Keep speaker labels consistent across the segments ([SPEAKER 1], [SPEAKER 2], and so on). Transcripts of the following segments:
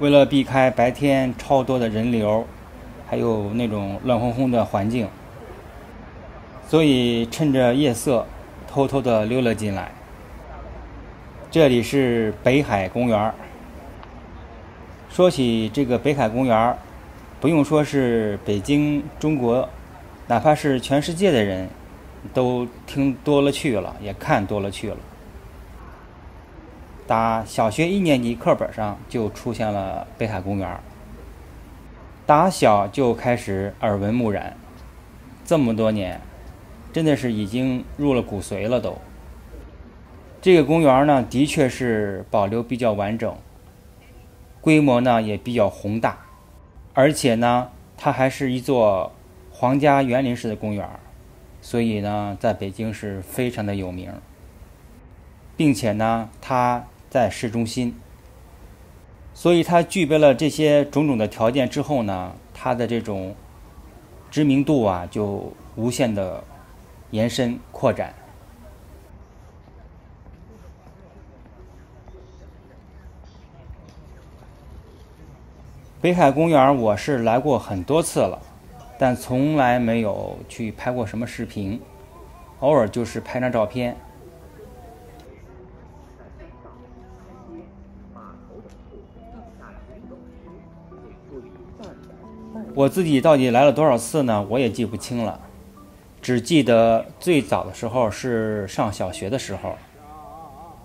[SPEAKER 1] 为了避开白天超多的人流，还有那种乱哄哄的环境，所以趁着夜色，偷偷的溜了进来。这里是北海公园。说起这个北海公园，不用说是北京、中国，哪怕是全世界的人，都听多了去了，也看多了去了。打小学一年级课本上就出现了北海公园，打小就开始耳闻目染，这么多年，真的是已经入了骨髓了都。这个公园呢，的确是保留比较完整，规模呢也比较宏大，而且呢，它还是一座皇家园林式的公园，所以呢，在北京是非常的有名，并且呢，它。在市中心，所以它具备了这些种种的条件之后呢，它的这种知名度啊就无限的延伸扩展。北海公园我是来过很多次了，但从来没有去拍过什么视频，偶尔就是拍张照片。我自己到底来了多少次呢？我也记不清了，只记得最早的时候是上小学的时候，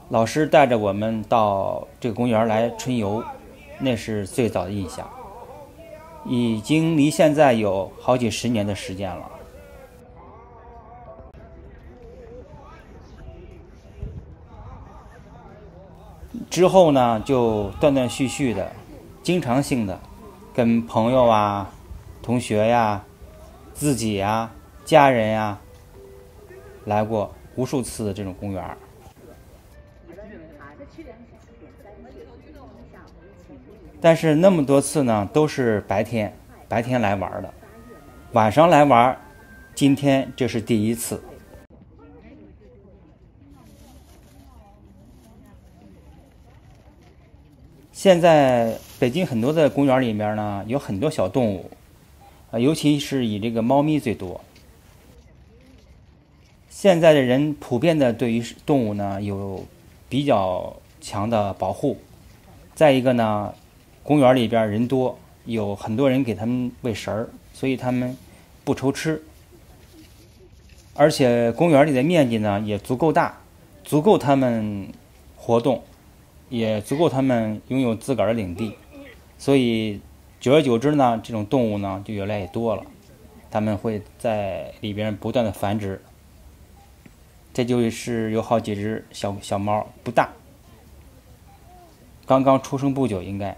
[SPEAKER 1] 老师带着我们到这个公园来春游，那是最早的印象。已经离现在有好几十年的时间了。之后呢，就断断续续的，经常性的，跟朋友啊。同学呀，自己呀，家人呀，来过无数次的这种公园儿。但是那么多次呢，都是白天，白天来玩的，晚上来玩，今天这是第一次。现在北京很多的公园里面呢，有很多小动物。啊，尤其是以这个猫咪最多。现在的人普遍的对于动物呢有比较强的保护。再一个呢，公园里边人多，有很多人给他们喂食儿，所以他们不愁吃。而且公园里的面积呢也足够大，足够他们活动，也足够他们拥有自个儿的领地，所以。久而久之呢，这种动物呢就越来越多了，它们会在里边不断的繁殖。这就是有好几只小小猫，不大，刚刚出生不久，应该。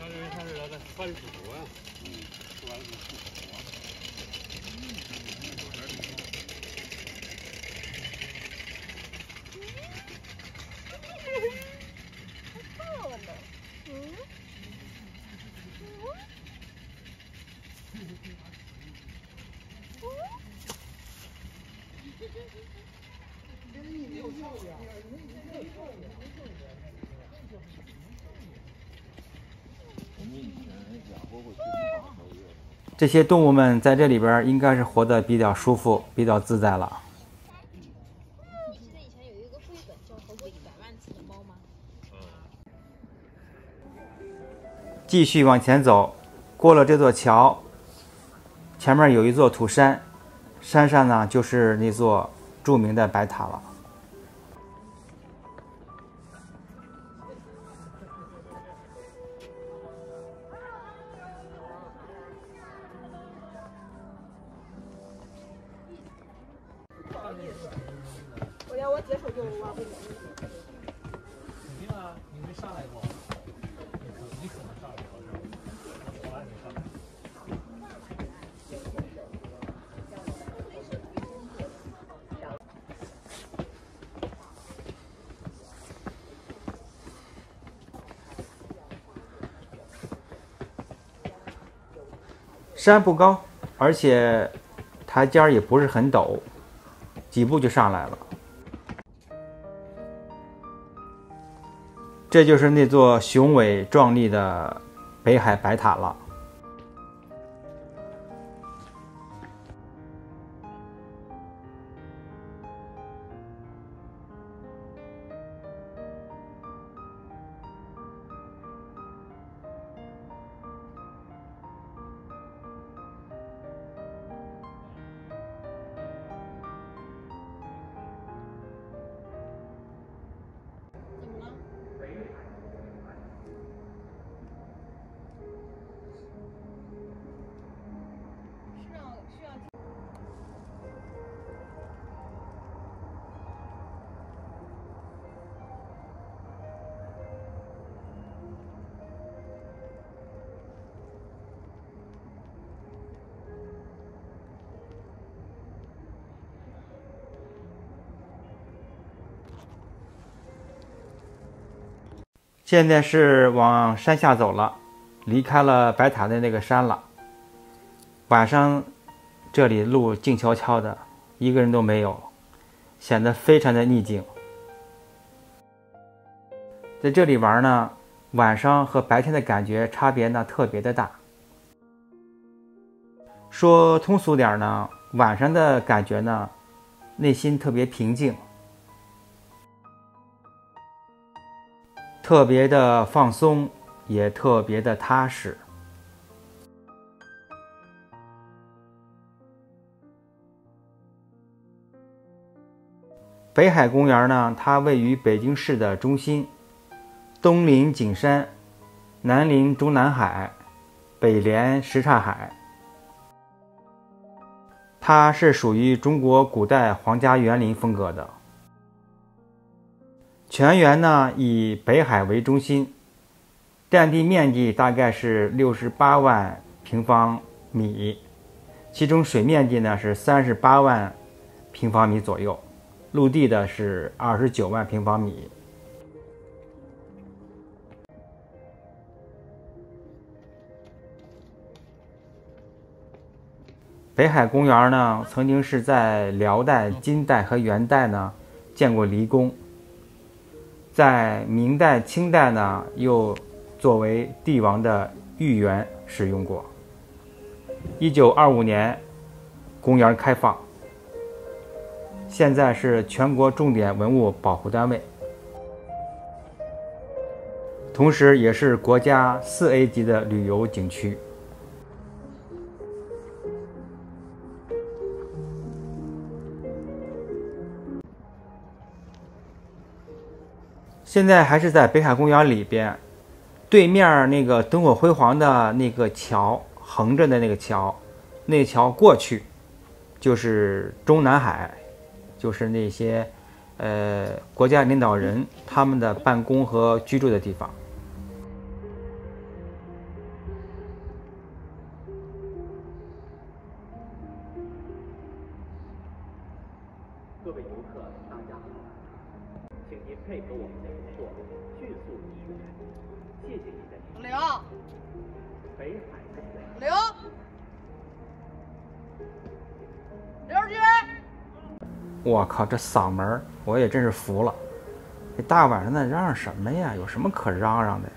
[SPEAKER 1] 他是他是那个番薯啊。这些动物们在这里边应该是活得比较舒服、比较自在了。继续往前走，过了这座桥，前面有一座土山，山上呢就是那座著名的白塔了。
[SPEAKER 2] 我要我接手就我不
[SPEAKER 3] 肯定啊，你没上来过，
[SPEAKER 1] 山不高，而且台阶儿也不是很陡，几步就上来了。这就是那座雄伟壮丽的北海白塔了。现在是往山下走了，离开了白塔的那个山了。晚上这里路静悄悄的，一个人都没有，显得非常的宁静。在这里玩呢，晚上和白天的感觉差别呢特别的大。说通俗点呢，晚上的感觉呢，内心特别平静，特别的放松，也特别的踏实。北海公园呢，它位于北京市的中心，东临景山，南临中南海，北连什刹海。它是属于中国古代皇家园林风格的。全园呢以北海为中心，占地面积大概是六十八万平方米，其中水面积呢是三十八万平方米左右。陆地的是二十九万平方米。北海公园呢，曾经是在辽代、金代和元代呢建过离宫，在明代、清代呢又作为帝王的御园使用过。一九二五年，公园开放。现在是全国重点文物保护单位，同时也是国家四 A 级的旅游景区。现在还是在北海公园里边，对面那个灯火辉煌的那个桥，横着的那个桥，那桥过去就是中南海。就是那些，呃，国家领导人他们的办公和居住的地方。
[SPEAKER 2] 刘。刘刘局，
[SPEAKER 1] 我靠，这嗓门儿我也真是服了。这大晚上的嚷嚷什么呀？有什么可嚷嚷的？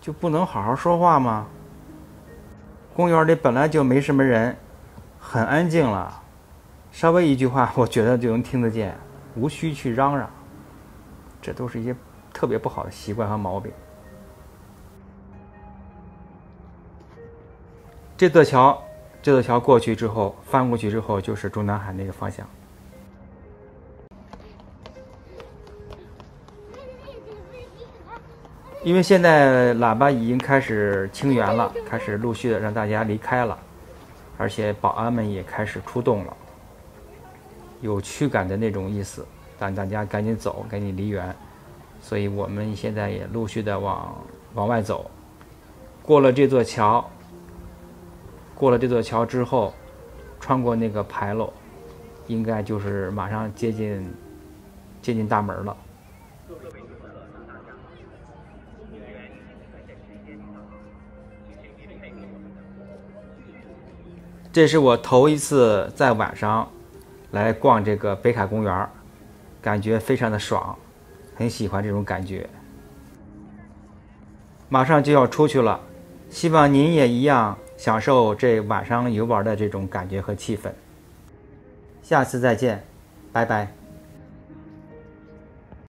[SPEAKER 1] 就不能好好说话吗？公园里本来就没什么人，很安静了，稍微一句话，我觉得就能听得见，无需去嚷嚷。这都是一些特别不好的习惯和毛病。这座桥这座桥过去之后，翻过去之后就是中南海那个方向。因为现在喇叭已经开始清源了，开始陆续的让大家离开了，而且保安们也开始出动了，有驱赶的那种意思，让大家赶紧走，赶紧离园。所以我们现在也陆续的往往外走。过了这座桥，过了这座桥之后，穿过那个牌楼，应该就是马上接近接近大门了。这是我头一次在晚上来逛这个北海公园，感觉非常的爽，很喜欢这种感觉。马上就要出去了，希望您也一样享受这晚上游玩的这种感觉和气氛。下次再见，拜拜。